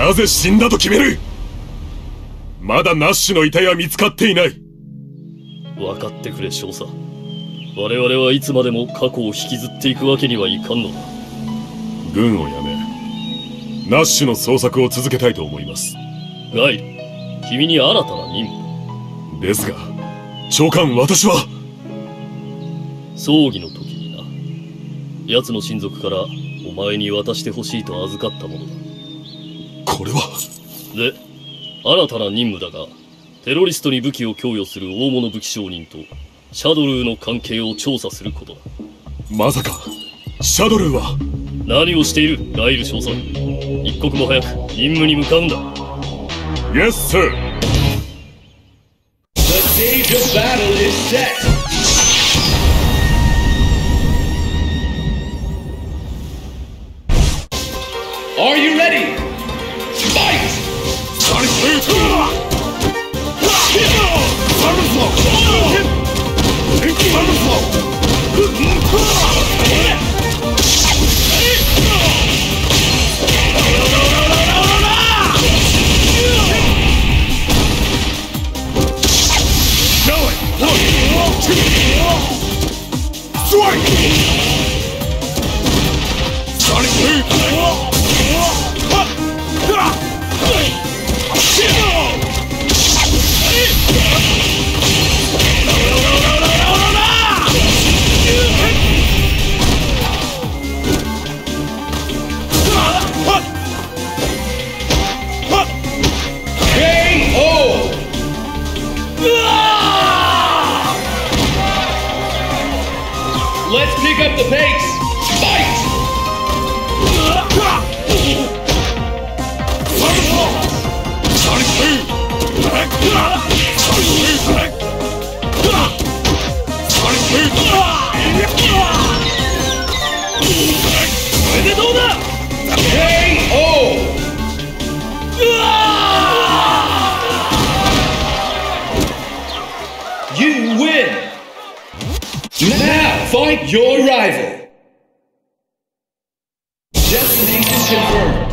なぜ死んだと決める？まだナッシュの遺体は見つかっていない。分かってくれ少佐。我々はいつまでも過去を引きずっていくわけにはいかんのだ。軍を辞めナッシュの捜索を続けたいと思います。ガイル君に新たな任務。ですが長官私は。葬儀の時にな。奴の親族からお前に渡してほしいと預かったものだこれは。で新たな任務だがテロリストに武器を供与する大物武器商人とシャドルーの関係を調査することだ。まさかシャドルーは？何をしているガイル少佐。一刻も早く任務に向かうんだ。Yes, sir! The stage of battle is set! れでどうだ KO! うわ You win! Now fight your rival! Destination confirmed.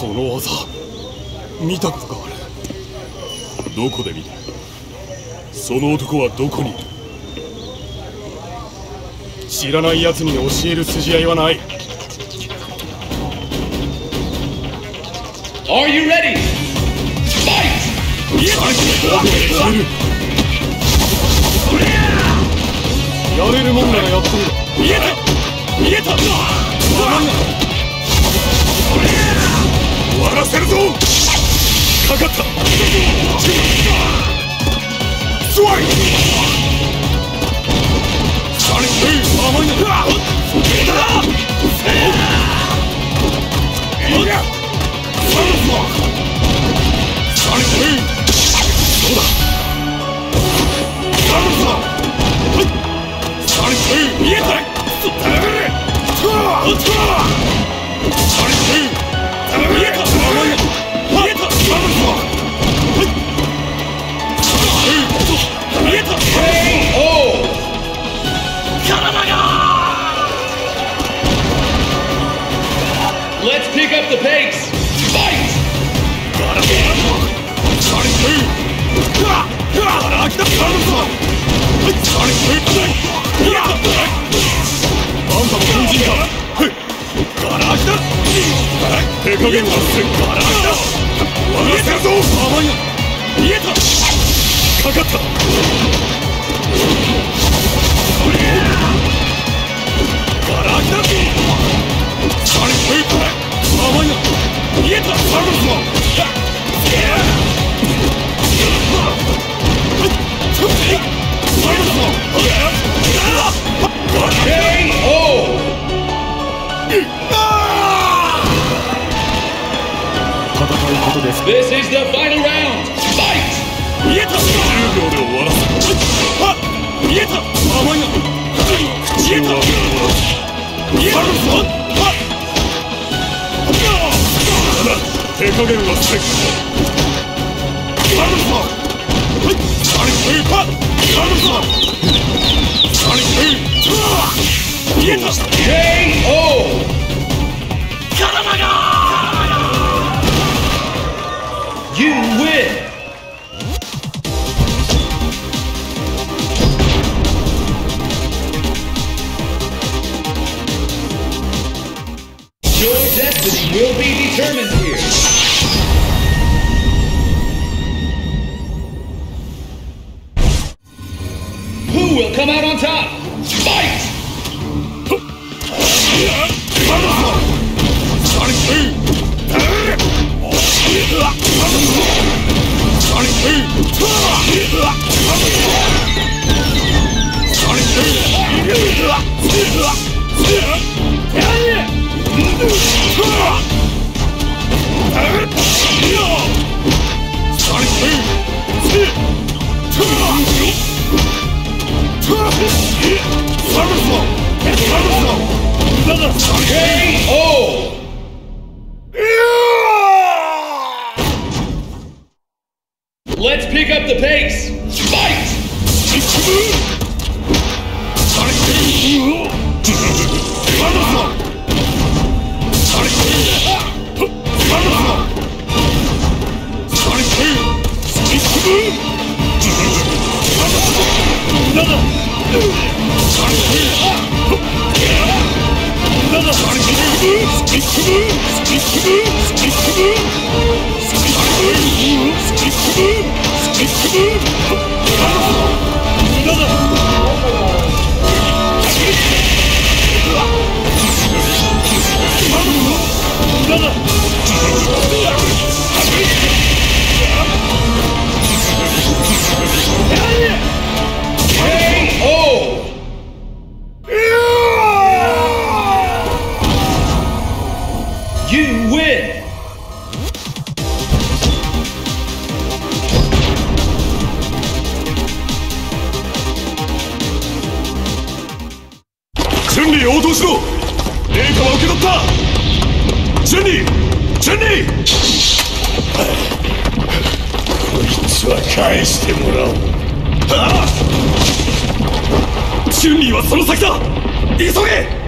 その技見たことがあるどこで見たその男はどこにいる知らない奴に教える筋合いはない Are you ready? Fight! やれるもんならやってみろ見えた見えた終わらせるぞかかった。手加減はすっ。ガラ空だ。終わらせるぞ見えた。かかった。ことです This is the final round! Fight! 見えた10秒で終わらせはいな見えた見えたはっ手加減はせんサルスマソニックパッ頼むぞ Fight! pick up the pace. Fight! Stick to move! Stick to move! Stick to move! 応答しろ。陛下は受け取った。ジェニー。ジェニー。こいつは返してもらおう。ああ。ジュニーはその先だ。急げ。